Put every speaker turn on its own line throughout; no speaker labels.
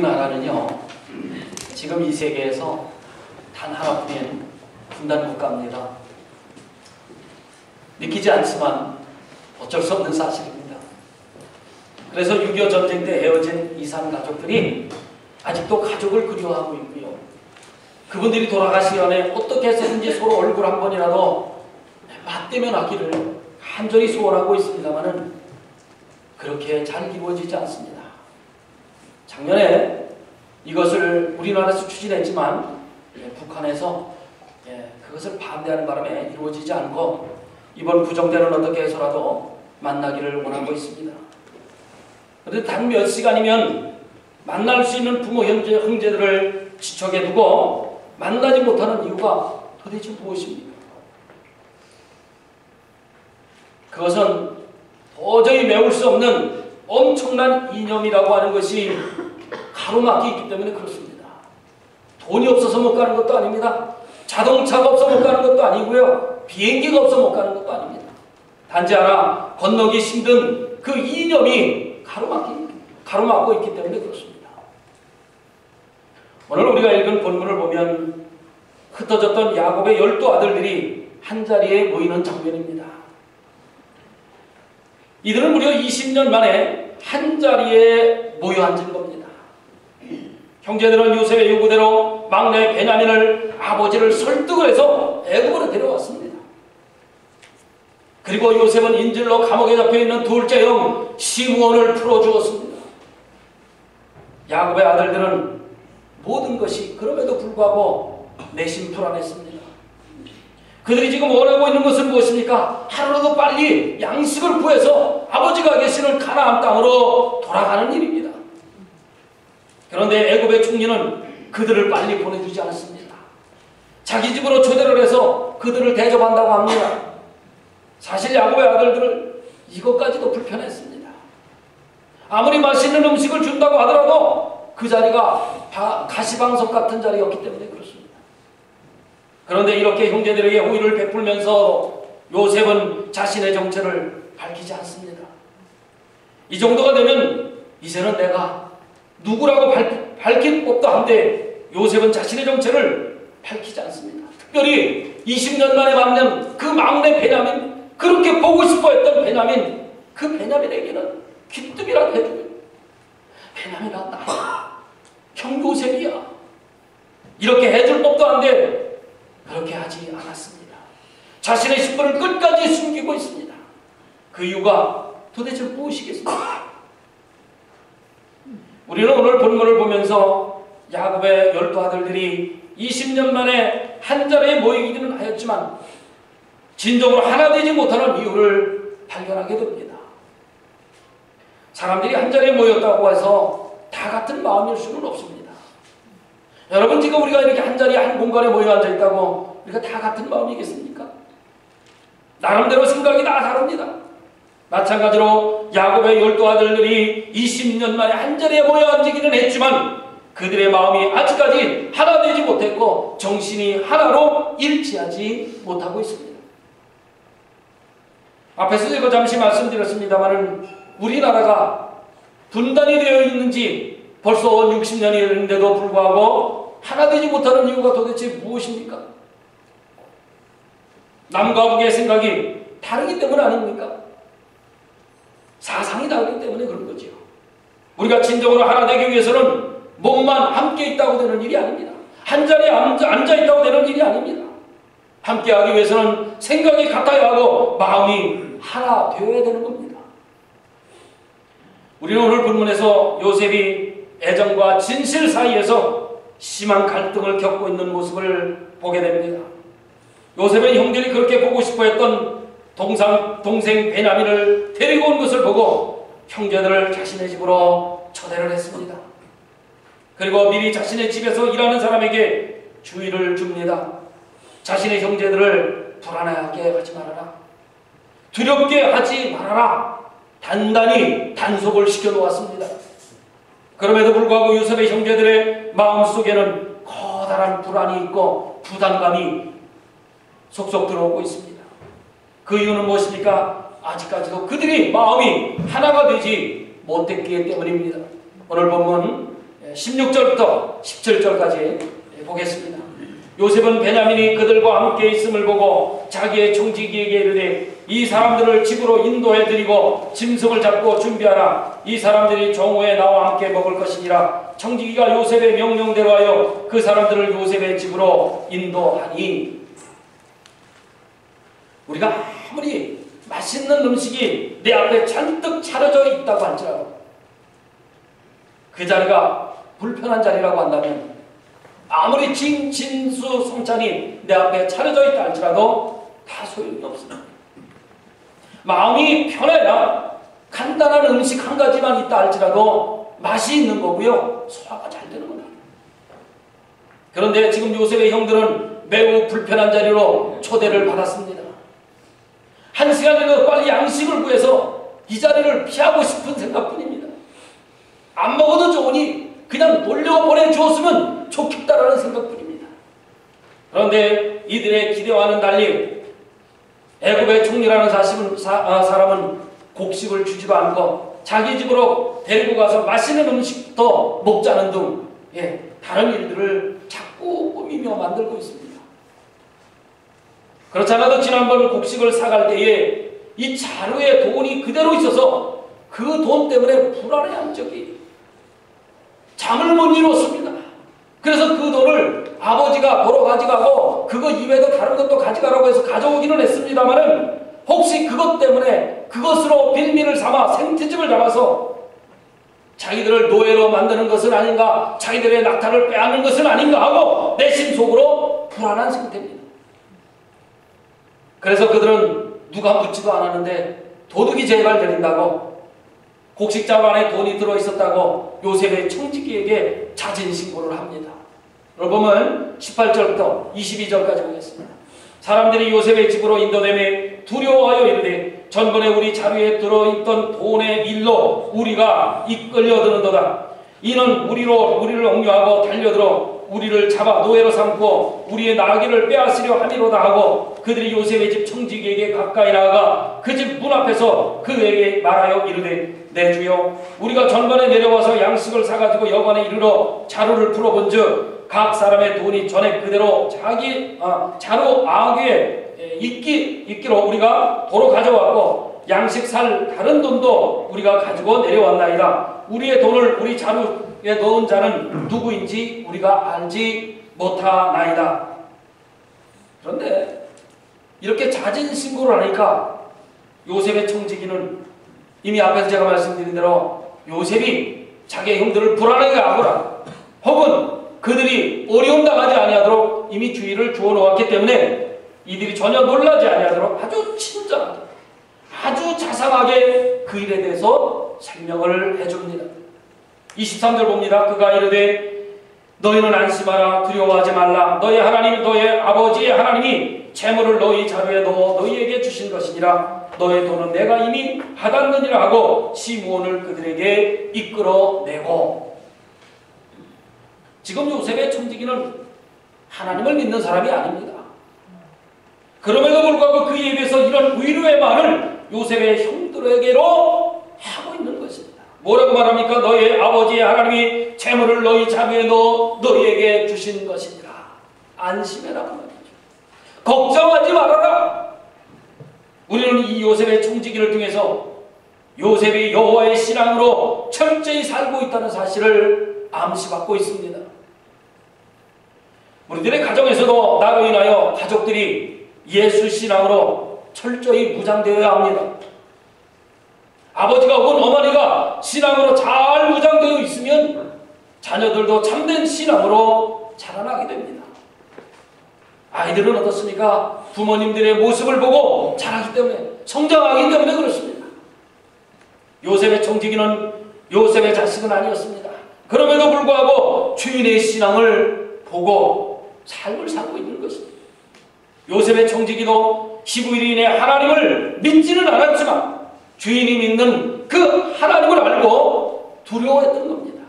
우리나라는요, 지금 이 세계에서 단 하나뿐인 분단 국가입니다. 믿기지 않지만 어쩔 수 없는 사실입니다. 그래서 6.25 전쟁 때 헤어진 이산 가족들이 아직도 가족을 그리워하고 있고요. 그분들이 돌아가시 전에 어떻게 해서든지 서로 얼굴 한 번이라도 맞대면 하기를 간절히 소원하고 있습니다만은 그렇게 잘 이루어지지 않습니다. 작년에 이것을 우리나라에서 추진했지만 예, 북한에서 예, 그것을 반대하는 바람에 이루어지지 않고 이번 구정대는 어떻게 해서라도 만나기를 원하고 있습니다. 그런데 단 몇 시간이면 만날 수 있는 부모 형제, 형제들을 지척에 두고 만나지 못하는 이유가 도대체 무엇입니까? 그것은 도저히 메울 수 없는 엄청난 이념이라고 하는 것이 가로막혀 있기 때문에 그렇습니다. 돈이 없어서 못 가는 것도 아닙니다. 자동차가 없어 못 가는 것도 아니고요. 비행기가 없어 못 가는 것도 아닙니다. 단지 하나 건너기 힘든 그 이념이 가로막히, 가로막고 있기 때문에 그렇습니다. 오늘 우리가 읽은 본문을 보면 흩어졌던 야곱의 열두 아들들이 한자리에 모이는 장면입니다. 이들은 무려 20년 만에 한 자리에 모여 앉은 겁니다. 형제들은 요셉의 요구대로 막내 베냐민을 아버지를 설득을 해서 애굽으로 데려왔습니다. 그리고 요셉은 인질로 감옥에 잡혀있는 둘째 형 시므온을 풀어주었습니다. 야곱의 아들들은 모든 것이 그럼에도 불구하고 내심 불안했습니다. 그들이 지금 원하고 있는 것은 무엇입니까? 하루라도 빨리 양식을 구해서 아버지가 계시는 가나안 땅으로 돌아가는 일입니다. 그런데 애굽의 총리는 그들을 빨리 보내주지 않습니다. 자기 집으로 초대를 해서 그들을 대접한다고 합니다. 사실 야곱의 아들들은 이것까지도 불편했습니다. 아무리 맛있는 음식을 준다고 하더라도 그 자리가 가시방석 같은 자리였기 때문에 그렇습니다. 그런데 이렇게 형제들에게 호의를 베풀면서 요셉은 자신의 정체를 밝히지 않습니다. 이 정도가 되면 이제는 내가 누구라고 밝, 밝힐 법도 한데 요셉은 자신의 정체를 밝히지 않습니다. 특별히 20년 만에 만난 그 막내 베냐민 그렇게 보고 싶어 했던 베냐민 그 베냐민에게는 기뜸이라도 해주고 베냐민아 나형 요셉이야 이렇게 해줄 법도 한데 그렇게 하지 않았습니다. 자신의 신분을 끝까지 숨기고 있습니다. 그 이유가 도대체 무엇이겠습니까? 우리는 오늘 본문을 보면서 야곱의 열두 아들들이 20년 만에 한 자리에 모이기는 하였지만 진정으로 하나 되지 못하는 이유를 발견하게 됩니다. 사람들이 한 자리에 모였다고 해서 다 같은 마음일 수는 없습니다. 여러분 지금 우리가 이렇게 한 자리에 한 공간에 모여 앉아 있다고 우리가 다 같은 마음이겠습니까? 나름대로 생각이 다 다릅니다. 마찬가지로 야곱의 열두 아들들이 20년 만에 한 자리에 모여 앉기는 했지만 그들의 마음이 아직까지 하나 되지 못했고 정신이 하나로 일치하지 못하고 있습니다. 앞에서 제가 잠시 말씀드렸습니다만 우리나라가 분단이 되어 있는지 벌써 60년이 됐는데도 불구하고 하나 되지 못하는 이유가 도대체 무엇입니까? 남과 북의 생각이 다르기 때문 아닙니까? 사상이 다르기 때문에 그런 거죠. 우리가 진정으로 하나 되기 위해서는 몸만 함께 있다고 되는 일이 아닙니다. 한 자리에 앉아, 앉아 있다고 되는 일이 아닙니다. 함께 하기 위해서는 생각이 같아야 하고 마음이 하나 되어야 되는 겁니다. 우리는 오늘 본문에서 요셉이 애정과 진실 사이에서 심한 갈등을 겪고 있는 모습을 보게 됩니다. 요셉의 형들이 그렇게 보고 싶어 했던 동상, 동생 베냐민을 데리고 온 것을 보고 형제들을 자신의 집으로 초대를 했습니다. 그리고 미리 자신의 집에서 일하는 사람에게 주의를 줍니다. 자신의 형제들을 불안하게 하지 말아라. 두렵게 하지 말아라. 단단히 단속을 시켜 놓았습니다. 그럼에도 불구하고 요셉의 형제들의 마음속에는 커다란 불안이 있고 부담감이 속속 들어오고 있습니다. 그 이유는 무엇입니까? 아직까지도 그들이 마음이 하나가 되지 못했기 때문입니다. 오늘 보면 16절부터 17절까지 보겠습니다. 요셉은 베냐민이 그들과 함께 있음을 보고 자기의 총지기에게 이르되 이 사람들을 집으로 인도해 드리고 짐승을 잡고 준비하라. 이 사람들이 정오에 나와 함께 먹을 것이니라. 청지기가 요셉의 명령대로 하여 그 사람들을 요셉의 집으로 인도하니. 우리가 아무리 맛있는 음식이 내 앞에 잔뜩 차려져 있다고 할지라도 그 자리가 불편한 자리라고 한다면 아무리 진, 진수 성찬이 내 앞에 차려져 있다 할지라도 다 소용이 없습니다. 마음이 편해야 간단한 음식 한 가지만 있다 할지라도 맛이 있는 거고요. 소화가 잘 되는 거다. 그런데 지금 요셉의 형들은 매우 불편한 자리로 초대를 받았습니다. 한 시간이라도 빨리 양식을 구해서 이 자리를 피하고 싶은 생각뿐입니다. 안 먹어도 좋으니 그냥 돌려보내 주었으면 좋겠다라는 생각뿐입니다. 그런데 이들의 기대와는 달리 애굽의 총리라는 사실은, 사, 아, 사람은 곡식을 주지도 않고 자기 집으로 데리고 가서 맛있는 음식도 먹자는 등 예, 다른 일들을 자꾸 꾸미며 만들고 있습니다. 그렇지 않아도 지난번 곡식을 사갈 때에 이 자루에 돈이 그대로 있어서 그 돈 때문에 불안해한 적이 잠을 못 이뤘습니다. 그래서 그 돈을 아버지가 보러 가져가고 그거 이외에도 다른 것도 가져가라고 해서 가져오기는 했습니다만은 혹시 그것 때문에 그것으로 빌미를 삼아 생태집을 잡아서 자기들을 노예로 만드는 것은 아닌가 자기들의 낙타를 빼앗는 것은 아닌가 하고 내심 속으로 불안한 상태입니다. 그래서 그들은 누가 묻지도 않았는데 도둑이 제발 들린다고 곡식장 안에 돈이 들어있었다고 요셉의 청지기에게 자진 신고를 합니다. 여러분 18절부터 22절까지 보겠습니다. 사람들이 요셉의 집으로 인도됨에 두려워하여 이르되 전번에 우리 자루에 들어있던 돈의 일로 우리가 이끌려드는도다. 이는 우리로 우리를 억류하고 달려들어 우리를 잡아 노예로 삼고 우리의 나귀를 빼앗으려 함이로다 하고 그들이 요셉의 집 청지기에게 가까이 나아가 그 집 문 앞에서 그에게 말하여 이르되 내 주여 우리가 전번에 내려와서 양식을 사가지고 여관에 이르러 자루를 풀어본즉 각 사람의 돈이 전에 그대로 자기 아, 자루 아귀에 있기 있기로 우리가 도로 가져왔고 양식 살 다른 돈도 우리가 가지고 내려왔나이다. 우리의 돈을 우리 자루에 넣은 자는 누구인지 우리가 알지 못하나이다. 그런데 이렇게 자진 신고를 하니까 요셉의 청지기는 이미 앞에서 제가 말씀드린 대로 요셉이 자기 형들을 불안하게 하거나 혹은 그들이 어려움 당하지 아니하도록 이미 주의를 주어 놓았기 때문에 이들이 전혀 놀라지 아니하도록 아주 친절하게 아주 자상하게 그 일에 대해서 설명을 해줍니다. 23절 봅니다. 그가 이르되 너희는 안심하라 두려워하지 말라 너희 하나님 너희 아버지의 하나님이 재물을 너희 자루에 넣어 너희에게 주신 것이니라 너의 돈은 내가 이미 받았느니라 하고 시무원을 그들에게 이끌어내고 지금 요셉의 청지기는 하나님을 믿는 사람이 아닙니다. 그럼에도 불구하고 그에 비해서 이런 의료의 말을 요셉의 형들에게로 하고 있는 것입니다. 뭐라고 말합니까? 너의 아버지의 하나님이 재물을 너희 자비에 넣어 너희에게 주신 것이니라. 안심해라 말이죠. 걱정하지 말아라. 우리는 이 요셉의 총지기를 통해서 요셉이 여호와의 신앙으로 철저히 살고 있다는 사실을 암시받고 있습니다. 우리들의 가정에서도 나로 인하여 가족들이 예수 신앙으로 철저히 무장되어야 합니다. 아버지가 혹은 어머니가 신앙으로 잘 무장되어 있으면 자녀들도 참된 신앙으로 자라나게 됩니다. 아이들은 어떻습니까? 부모님들의 모습을 보고 자라기 때문에 성장하기 때문에 그렇습니다. 요셉의 청지기는 요셉의 자식은 아니었습니다. 그럼에도 불구하고 주인의 신앙을 보고 삶을 살고 있는 것입니다. 요셉의 청지기도 15일인의 하나님을 믿지는 않았지만 주인이 믿는 그 하나님을 알고 두려워했던 겁니다.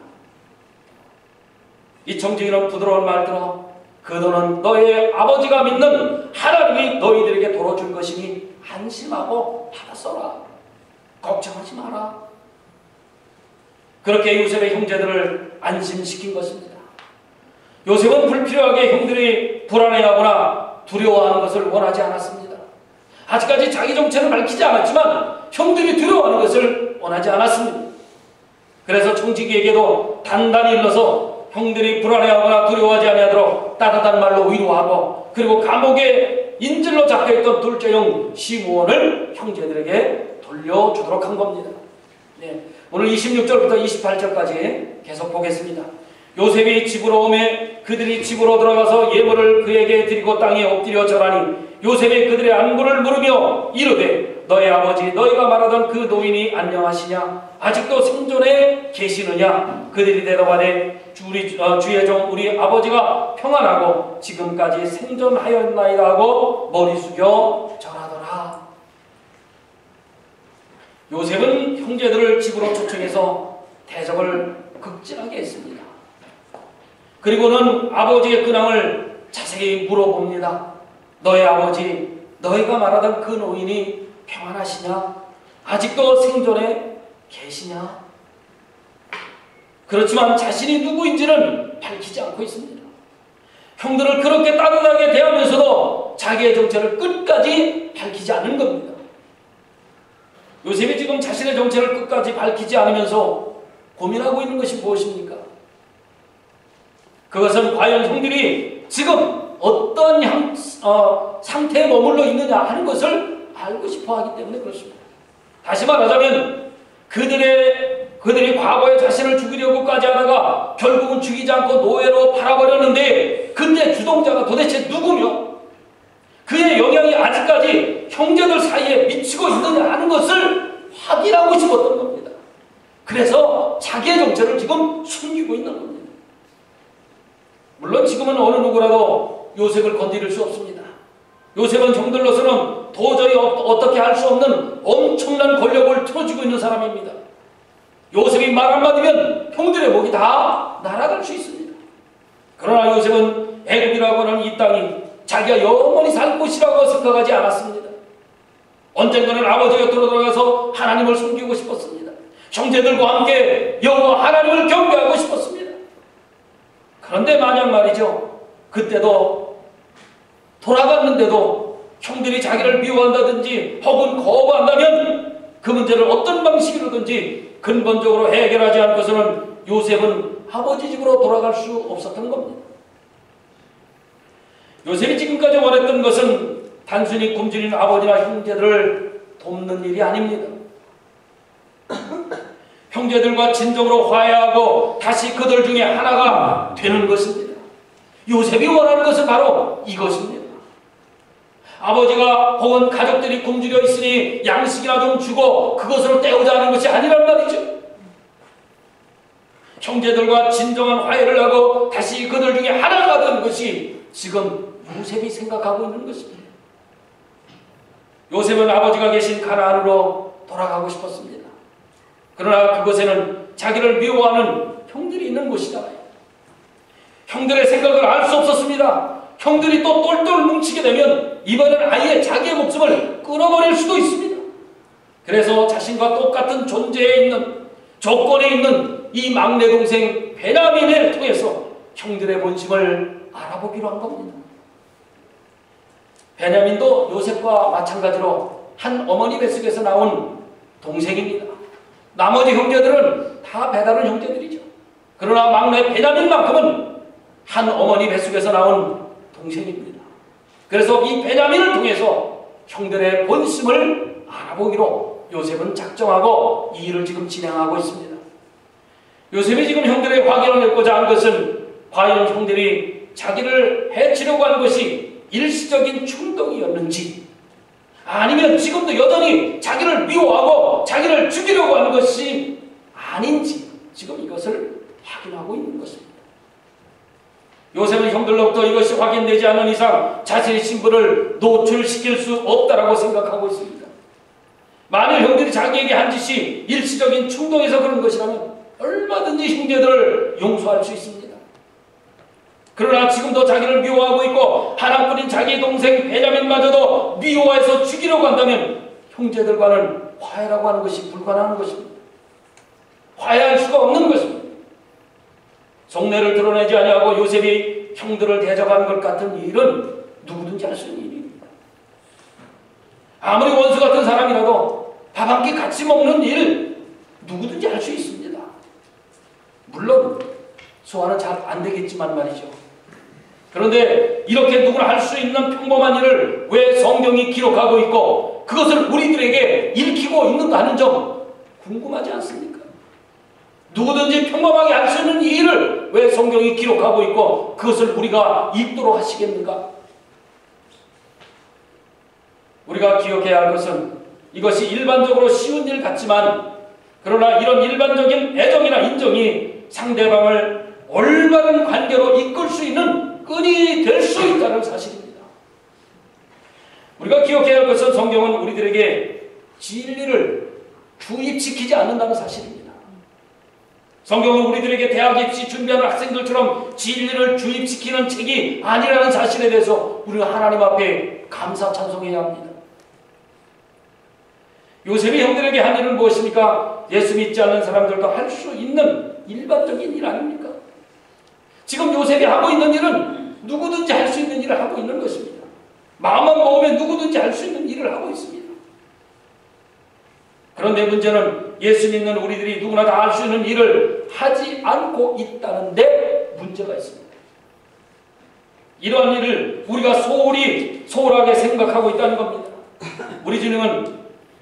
이 청지기는 부드러운 말들어 그 돈은 너의 아버지가 믿는 하나님이 너희들에게 돌아줄 것이니 안심하고 받아 써라. 걱정하지 마라. 그렇게 요셉의 형제들을 안심시킨 것입니다. 요셉은 불필요하게 형들이 불안해하거나 두려워하는 것을 원하지 않았습니다. 아직까지 자기 정체를 밝히지 않았지만 형들이 두려워하는 것을 원하지 않았습니다. 그래서 청지기에게도 단단히 일러서 형들이 불안해하거나 두려워하지 아니하도록 따뜻한 말로 위로하고 그리고 감옥에 인질로 잡혀있던 둘째 형 시므온을 형제들에게 돌려주도록 한 겁니다. 네, 오늘 26절부터 28절까지 계속 보겠습니다. 요셉이 집으로 오매 그들이 집으로 들어가서 예물을 그에게 드리고 땅에 엎드려 절하니 요셉이 그들의 안부를 물으며 이르되 너의 아버지 너희가 말하던 그 노인이 안녕하시냐? 아직도 생존해 계시느냐? 그들이 대답하되 우리 어, 주의 종 우리 아버지가 평안하고 지금까지 생존하였나이다 하고 머리 숙여 절하더라. 요셉은 형제들을 집으로 초청해서 대접을 극진하게 했습니다. 그리고는 아버지의 근황을 자세히 물어봅니다. 너의 아버지, 너희가 말하던 그 노인이 평안하시냐? 아직도 생존해 계시냐? 그렇지만 자신이 누구인지는 밝히지 않고 있습니다. 형들을 그렇게 따뜻하게 대하면서도 자기의 정체를 끝까지 밝히지 않는 겁니다. 요셉이 지금 자신의 정체를 끝까지 밝히지 않으면서 고민하고 있는 것이 무엇입니까? 그것은 과연 형들이 지금 어떤 형, 어, 상태에 머물러 있느냐 하는 것을 알고 싶어 하기 때문에 그렇습니다. 다시 말하자면 그들의 그들이 과거에 자신을 죽이려고까지 하다가 결국은 죽이지 않고 노예로 팔아버렸는데 그때 주동자가 도대체 누구며 그의 영향이 아직까지 형제들 사이에 미치고 있느냐 하는 것을 확인하고 싶었던 겁니다. 그래서 자기의 정체를 지금 숨기고 있는 겁니다. 물론 지금은 어느 누구라도 요셉을 건드릴 수 없습니다. 요셉은 형들로서는 도저히 어떻게 할 수 없는 엄청난 권력을 틀어주고 있는 사람입니다. 요셉이 말 한마디면 형들의 목이 다 날아갈 수 있습니다. 그러나 요셉은 애굽이라고 하는 이 땅이 자기가 영원히 살 곳이라고 생각하지 않았습니다. 언젠가는 아버지 곁으로 들어가서 하나님을 섬기고 싶었습니다. 형제들과 함께 여호와 하나님을 경배하고 싶었습니다. 그런데 만약 말이죠. 그때도 돌아갔는데도 형들이 자기를 미워한다든지 혹은 거부한다면 그 문제를 어떤 방식으로든지 근본적으로 해결하지 않고서는 요셉은 아버지 집으로 돌아갈 수 없었던 겁니다. 요셉이 지금까지 원했던 것은 단순히 굶주린 아버지나 형제들을 돕는 일이 아닙니다. 형제들과 진정으로 화해하고 다시 그들 중에 하나가 되는 것입니다. 요셉이 원하는 것은 바로 이것입니다. 아버지가 혹은 가족들이 굶주려 있으니 양식이나 좀 주고 그것으로 때우자 하는 것이 아니란 말이죠. 형제들과 진정한 화해를 하고 다시 그들 중에 하나가 되는 것이 지금 요셉이 생각하고 있는 것입니다. 요셉은 아버지가 계신 가나안으로 돌아가고 싶었습니다. 그러나 그곳에는 자기를 미워하는 형들이 있는 곳이잖아요. 형들의 생각을 알 수 없었습니다. 형들이 또 똘똘 뭉치게 되면 이번엔 아예 자기의 목숨을 끊어버릴 수도 있습니다. 그래서 자신과 똑같은 존재에 있는 조건에 있는 이 막내 동생 베냐민을 통해서 형들의 본심을 알아보기로 한 겁니다. 베냐민도 요셉과 마찬가지로 한 어머니 뱃속에서 나온 동생입니다. 나머지 형제들은 다 배다른 형제들이죠. 그러나 막내 베냐민만큼은 한 어머니 뱃속에서 나온 동생입니다. 그래서 이 베냐민을 통해서 형들의 본심을 알아보기로 요셉은 작정하고 이 일을 지금 진행하고 있습니다. 요셉이 지금 형들의 확인을 맺고자 한 것은 과연 형들이 자기를 해치려고 한 것이 일시적인 충동이었는지 아니면 지금도 여전히 자기를 미워하고 자기를 죽이려고 하는 것이 아닌지 지금 이것을 확인하고 있는 것입니다. 요셉은 형들로부터 이것이 확인되지 않는 이상 자신의 신분을 노출시킬 수 없다라고 생각하고 있습니다. 만일 형들이 자기에게 한 짓이 일시적인 충동에서 그런 것이라면 얼마든지 형제들을 용서할 수 있습니다. 그러나 지금도 자기를 미워하고 있고 하나뿐인 자기 동생 베냐민마저도 미워해서 죽이려고 한다면 형제들과는 화해라고 하는 것이 불가능한 것입니다. 화해할 수가 없는 것입니다. 속내를 드러내지 아니하고 요셉이 형들을 대적하는 것 같은 일은 누구든지 할 수 있는 일입니다. 아무리 원수 같은 사람이라도 밥 한 끼 같이 먹는 일 누구든지 할 수 있습니다. 물론 소화는 잘 안 되겠지만 말이죠. 그런데 이렇게 누구나 할 수 있는 평범한 일을 왜 성경이 기록하고 있고 그것을 우리들에게 읽히고 있는가 하는 점 궁금하지 않습니까? 누구든지 평범하게 할 수 있는 이 일을 왜 성경이 기록하고 있고 그것을 우리가 읽도록 하시겠는가? 우리가 기억해야 할 것은 이것이 일반적으로 쉬운 일 같지만 그러나 이런 일반적인 애정이나 인정이 상대방을 올바른 관계로 이끌 수 있는 끈이 될 수 있다는 사실입니다. 우리가 기억해야 할 것은 성경은 우리들에게 진리를 주입시키지 않는다는 사실입니다. 성경은 우리들에게 대학 입시 준비하는 학생들처럼 진리를 주입시키는 책이 아니라는 사실에 대해서 우리가 하나님 앞에 감사 찬송해야 합니다. 요셉이 형들에게 한 일은 무엇입니까? 예수 믿지 않는 사람들도 할 수 있는 일반적인 일 아닙니까? 지금 요셉이 하고 있는 일은 누구든지 할 수 있는 일을 하고 있는 것입니다. 마음만 먹으면 누구든지 할 수 있는 일을 하고 있습니다. 그런데 문제는 예수 믿는 우리들이 누구나 다 할 수 있는 일을 하지 않고 있다는데 문제가 있습니다. 이러한 일을 우리가 소홀히 소홀하게 생각하고 있다는 겁니다. 우리 주님은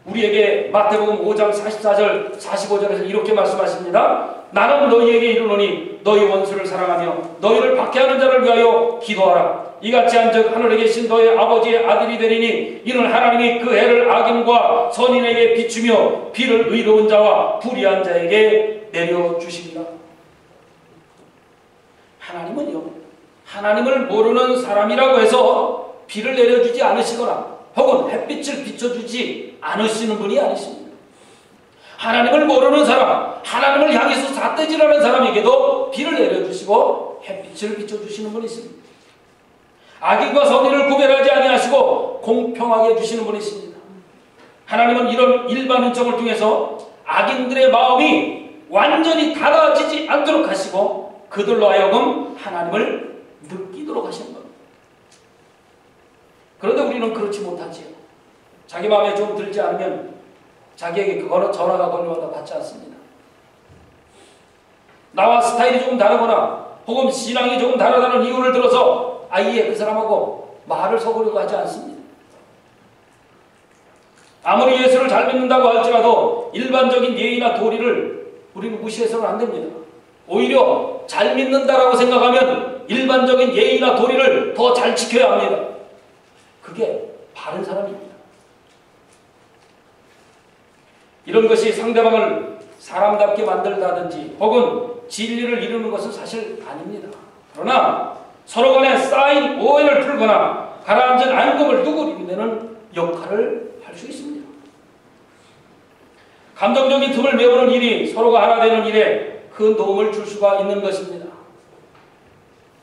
우리에게 마태복음 5장 44절 45절에서 이렇게 말씀하십니다. 나는 너희에게 이르노니 너희 원수를 사랑하며 너희를 박해하는 자를 위하여 기도하라. 이같이 한즉 하늘에 계신 너희 아버지의 아들이 되리니 이는 하나님이 그 해를 악인과 선인에게 비추며 비를 의로운 자와 불의한 자에게 내려 주십니다. 하나님은요. 하나님을 모르는 사람이라고 해서 비를 내려주지 않으시거나 혹은 햇빛을 비춰주지 않으시는 분이 아니십니다. 하나님을 모르는 사람, 하나님을 향해서 삿대질하는 사람에게도 비를 내려주시고 햇빛을 비춰주시는 분이십니다. 악인과 선인을 구별하지 아니하시고 공평하게 주시는 분이십니다. 하나님은 이런 일반 은총을 통해서 악인들의 마음이 완전히 닫아지지 않도록 하시고 그들로 하여금 하나님을 느끼도록 하시는 겁니다. 그런데 우리는 그렇지 못하지요. 자기 마음에 좀 들지 않으면 자기에게 그거는 전화가 걸려와도 받지 않습니다. 나와 스타일이 조금 다르거나 혹은 신앙이 조금 다르다는 이유를 들어서 아예 그 사람하고 말을 섞으려고 하지 않습니다. 아무리 예수를 잘 믿는다고 할지라도 일반적인 예의나 도리를 우리는 무시해서는 안 됩니다. 오히려 잘 믿는다라고 생각하면 일반적인 예의나 도리를 더 잘 지켜야 합니다. 그게 바른 사람입니다. 이런 것이 상대방을 사람답게 만들다든지 혹은 진리를 이루는 것은 사실 아닙니다. 그러나 서로 간에 쌓인 오해를 풀거나 가라앉은 앙금을 누구리는 역할을 할 수 있습니다. 감정적인 틈을 메우는 일이 서로가 하나 되는 일에 큰 도움을 줄 수가 있는 것입니다.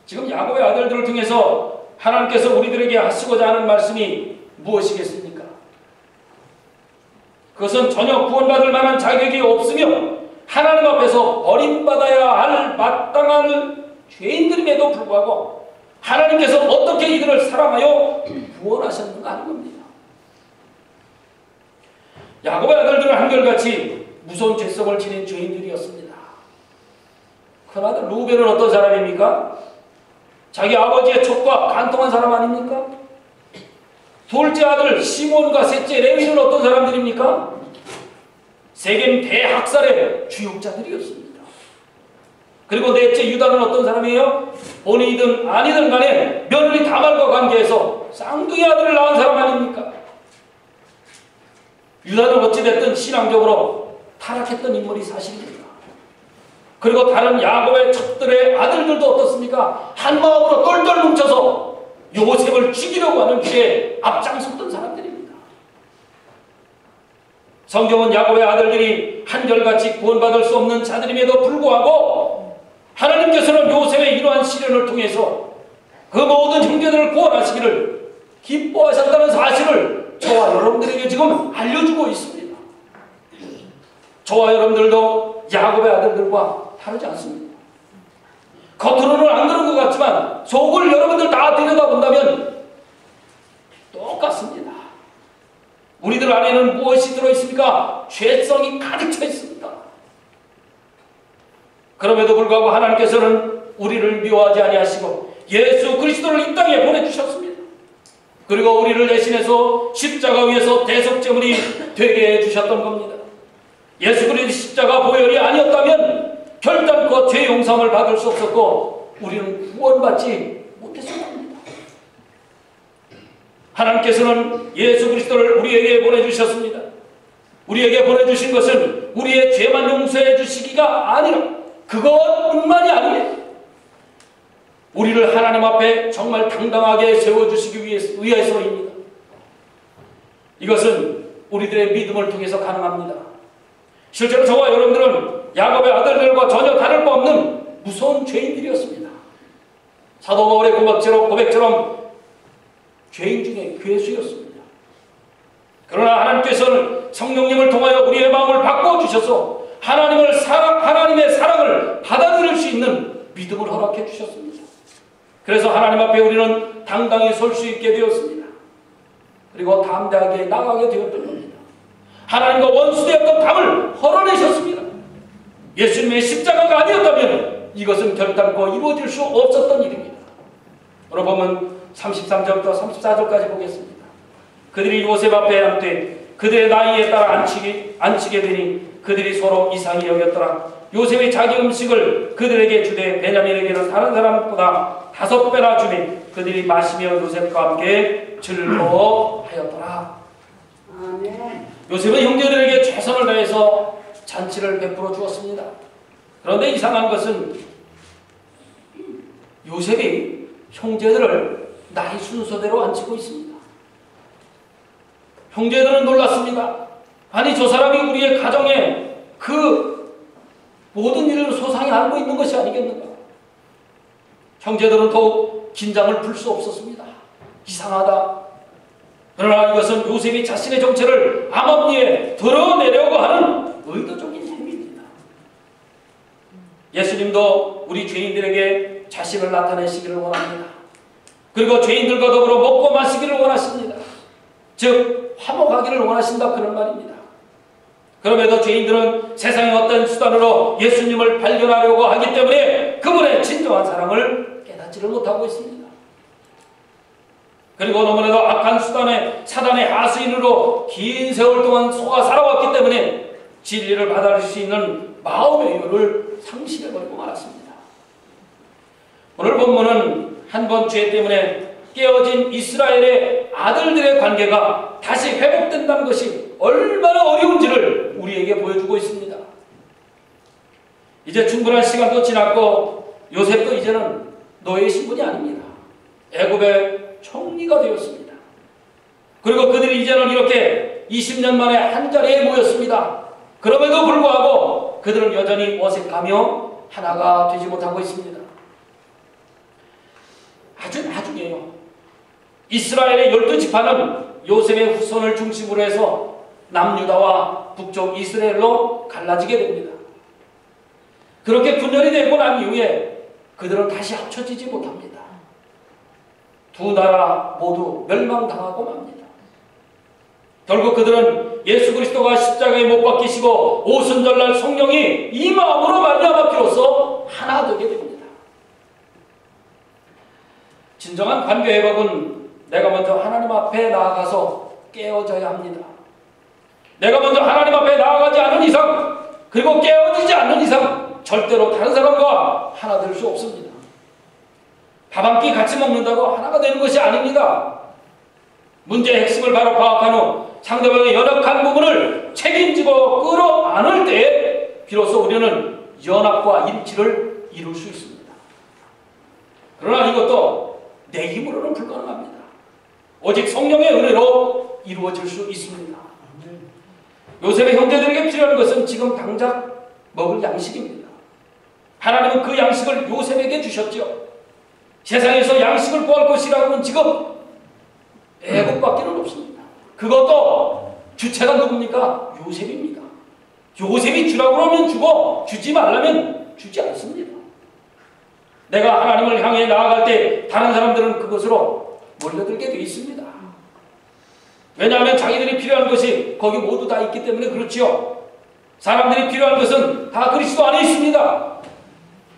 지금 야곱의 아들들을 통해서 하나님께서 우리들에게 하시고자 하는 말씀이 무엇이겠습니까? 그것은 전혀 구원받을 만한 자격이 없으며 하나님 앞에서 버림받아야 할 마땅한 죄인들임에도 불구하고 하나님께서 어떻게 이들을 사랑하여 구원하셨는가 하는 겁니다. 야곱의 아들들은 한결같이 무서운 죄성을 지닌 죄인들이었습니다. 큰아들 루벤은 어떤 사람입니까? 자기 아버지의 촉과 간통한 사람 아닙니까? 둘째 아들 시몬과 셋째 레위는 어떤 사람들입니까? 세겜 대학살의 주역자들이었습니다. 그리고 넷째 유다는 어떤 사람이에요? 본인이든 아니든 간에 며느리 다말과 관계해서 쌍둥이 아들을 낳은 사람 아닙니까? 유다는 어찌됐든 신앙적으로 타락했던 인물이 사실입니다. 그리고 다른 야곱의 척들의 아들들도 어떻습니까? 한 마음으로 똘똘 뭉쳐서 요셉을 죽이려고 하는 길에 앞장섰던 사람들입니다. 성경은 야곱의 아들들이 한결같이 구원받을 수 없는 자들임에도 불구하고 하나님께서는 요셉의 이러한 시련을 통해서 그 모든 형제들을 구원하시기를 기뻐하셨다는 사실을 저와 여러분들에게 지금 알려주고 있습니다. 저와 여러분들도 야곱의 아들들과 다르지 않습니다. 겉으로는 안 그런 것 같지만 속을 여러분들 다 들여다본다면 똑같습니다. 우리들 안에는 무엇이 들어있습니까? 죄성이 가득 차 있습니다. 그럼에도 불구하고 하나님께서는 우리를 미워하지 아니하시고 예수 그리스도를 이 땅에 보내주셨습니다. 그리고 우리를 대신해서 십자가 위에서 대속제물이 되게 해주셨던 겁니다. 예수 그리스도 십자가 보혈이 아니었다면 결단코 죄 용서를 받을 수 없었고 우리는 구원받지 못했을 겁니다. 하나님께서는 예수 그리스도를 우리에게 보내주셨습니다. 우리에게 보내주신 것은 우리의 죄만 용서해 주시기가 아니라 그것뿐만이 아니에요. 우리를 하나님 앞에 정말 당당하게 세워주시기 위해서입니다. 이것은 우리들의 믿음을 통해서 가능합니다. 실제로 저와 여러분들은 야곱의 아들들과 전혀 다를 바 없는 무서운 죄인들이었습니다. 사도 바울의 고백처럼, 고백처럼 죄인 중에 괴수였습니다. 그러나 하나님께서는 성령님을 통하여 우리의 마음을 바꿔주셔서 하나님을 사랑, 하나님의 사랑을 받아들일 수 있는 믿음을 허락해 주셨습니다. 그래서 하나님 앞에 우리는 당당히 설 수 있게 되었습니다. 그리고 담대하게 나가게 되었던 겁니다. 하나님과 원수되었던 담을 헐어내셨습니다. 예수님의 십자가가 아니었다면 이것은 결단코 이루어질 수 없었던 일입니다. 오늘 보면 33절부터 34절까지 보겠습니다. 그들이 요셉 앞에 앉되 그들의 나이에 따라 앉히게, 앉히게 되니 그들이 서로 이상히 여겼더라. 요셉이 자기 음식을 그들에게 주되 베냐민에게는 다른 사람보다 다섯 배나 주니 그들이 마시며 요셉과 함께 즐거워하였더라. 아멘. 요셉은 형제들에게 최선을 다해서 잔치를 베풀어 주었습니다. 그런데 이상한 것은 요셉이 형제들을 나이 순서대로 앉히고 있습니다. 형제들은 놀랐습니다. 아니 저 사람이 우리의 가정에 그 모든 일을 소상히 알고 있는 것이 아니겠는가? 형제들은 더욱 긴장을 풀 수 없었습니다. 이상하다. 그러나 이것은 요셉이 자신의 정체를 암암리에 드러내려고 하는 의도적인 행위입니다. 예수님도 우리 죄인들에게 자신을 나타내시기를 원합니다. 그리고 죄인들과 더불어 먹고 마시기를 원하십니다. 즉 화목하기를 원하신다 그런 말입니다. 그럼에도 죄인들은 세상의 어떤 수단으로 예수님을 발견하려고 하기 때문에 그분의 진정한 사랑을 깨닫지를 못하고 있습니다. 그리고 너무나도 악한 수단의 사단의 하수인으로 긴 세월 동안 속아 살아왔기 때문에 진리를 받아들일 수 있는 마음의 여유를 상실해버리고 말았습니다. 오늘 본문은 한 번 죄 때문에 깨어진 이스라엘의 아들들의 관계가 다시 회복된다는 것이 얼마나 어려운지를 우리에게 보여주고 있습니다. 이제 충분한 시간도 지났고 요셉도 이제는 노예 신분이 아닙니다. 애굽의 총리가 되었습니다. 그리고 그들이 이제는 이렇게 20년 만에 한 자리에 모였습니다. 그럼에도 불구하고 그들은 여전히 어색하며 하나가 되지 못하고 있습니다. 아주 나중에요. 이스라엘의 열두 지파는 요셉의 후손을 중심으로 해서 남유다와 북쪽 이스라엘로 갈라지게 됩니다. 그렇게 분열이 되고 난 이후에 그들은 다시 합쳐지지 못합니다. 두 나라 모두 멸망당하고 맙니다. 결국 그들은 예수 그리스도가 십자가에 못 박히시고 오순절날 성령이 이 마음으로 말미암아 비로소 하나 되게 됩니다. 진정한 관계 회복은 내가 먼저 하나님 앞에 나아가서 깨어져야 합니다. 내가 먼저 하나님 앞에 나아가지 않은 이상 그리고 깨어지지 않는 이상 절대로 다른 사람과 하나 될 수 없습니다. 밥 한 끼 같이 먹는다고 하나가 되는 것이 아닙니다. 문제의 핵심을 바로 파악한 후 상대방의 연약한 부분을 책임지고 끌어안을 때 비로소 우리는 연합과 일치를 이룰 수 있습니다. 그러나 이것도 내 힘으로는 불가능합니다. 오직 성령의 은혜로 이루어질 수 있습니다. 요셉의 형제들에게 필요한 것은 지금 당장 먹을 양식입니다. 하나님은 그 양식을 요셉에게 주셨죠. 세상에서 양식을 구할 것이라고는 지금 애국밖에 는 없습니다. 그것도 주체가 누굽니까? 요셉입니다. 요셉이 주라고 그러면 주고 주지 말라면 주지 않습니다. 내가 하나님을 향해 나아갈 때 다른 사람들은 그것으로 몰려들게 되어 있습니다. 왜냐하면 자기들이 필요한 것이 거기 모두 다 있기 때문에 그렇지요. 사람들이 필요한 것은 다 그리스도 안에 있습니다.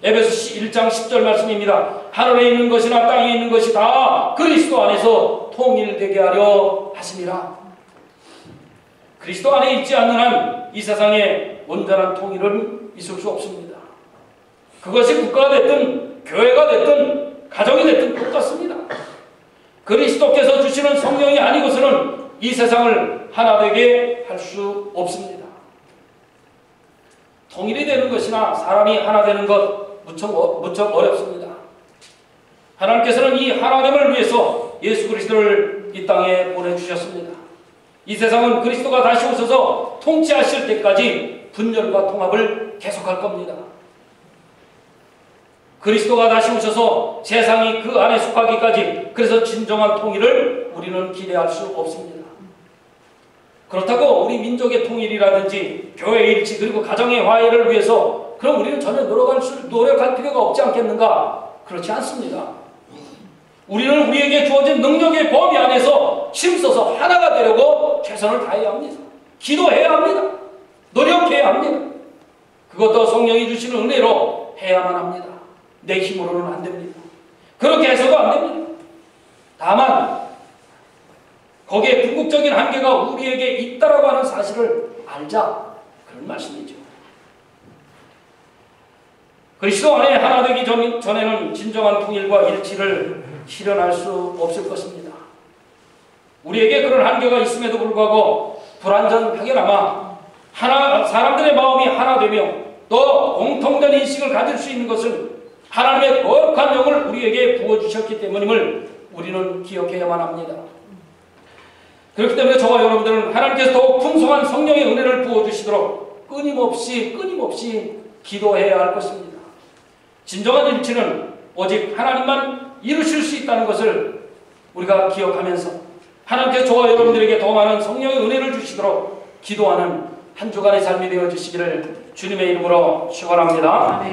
에베소 1장 10절 말씀입니다. 하늘에 있는 것이나 땅에 있는 것이 다 그리스도 안에서 통일되게 하려 하심이라. 그리스도 안에 있지 않는 한 이 세상에 온전한 통일은 있을 수 없습니다. 그것이 국가가 됐든 교회가 됐든 가정이 됐든 똑같습니다. 그리스도께서 주시는 성령이 아니고서는 이 세상을 하나 되게 할 수 없습니다. 통일이 되는 것이나 사람이 하나 되는 것 무척, 어, 무척 어렵습니다. 하나님께서는 이 하나됨을 위해서 예수 그리스도를 이 땅에 보내주셨습니다. 이 세상은 그리스도가 다시 오셔서 통치하실 때까지 분열과 통합을 계속할 겁니다. 그리스도가 다시 오셔서 세상이 그 안에 속하기까지 그래서 진정한 통일을 우리는 기대할 수 없습니다. 그렇다고 우리 민족의 통일이라든지 교회의 일치 그리고 가정의 화해를 위해서 그럼 우리는 전혀 노력할, 수, 노력할 필요가 없지 않겠는가? 그렇지 않습니다. 우리는 우리에게 주어진 능력의 범위 안에서 힘써서 하나가 되려고 최선을 다해야 합니다. 기도해야 합니다. 노력해야 합니다. 그것도 성령이 주시는 은혜로 해야만 합니다. 내 힘으로는 안 됩니다. 그렇게 해서도 안 됩니다. 다만 거기에 궁극적인 한계가 우리에게 있다라고 하는 사실을 알자 그런 말씀이죠. 그리스도 안에 하나 되기 전, 전에는 진정한 통일과 일치를 실현할 수 없을 것입니다. 우리에게 그런 한계가 있음에도 불구하고 불완전하게나마 하나 사람들의 마음이 하나 되며 또 공통된 인식을 가질 수 있는 것은 하나님의 거룩한 영을 우리에게 부어 주셨기 때문임을 우리는 기억해야만 합니다. 그렇기 때문에 저와 여러분들은 하나님께서 더욱 풍성한 성령의 은혜를 부어 주시도록 끊임없이 끊임없이 기도해야 할 것입니다. 진정한 일치는 오직 하나님만 이루실 수 있다는 것을 우리가 기억하면서 하나님께서 저와 여러분들에게 더 많은 성령의 은혜를 주시도록 기도하는 한 주간의 삶이 되어 주시기를 주님의 이름으로 축원합니다.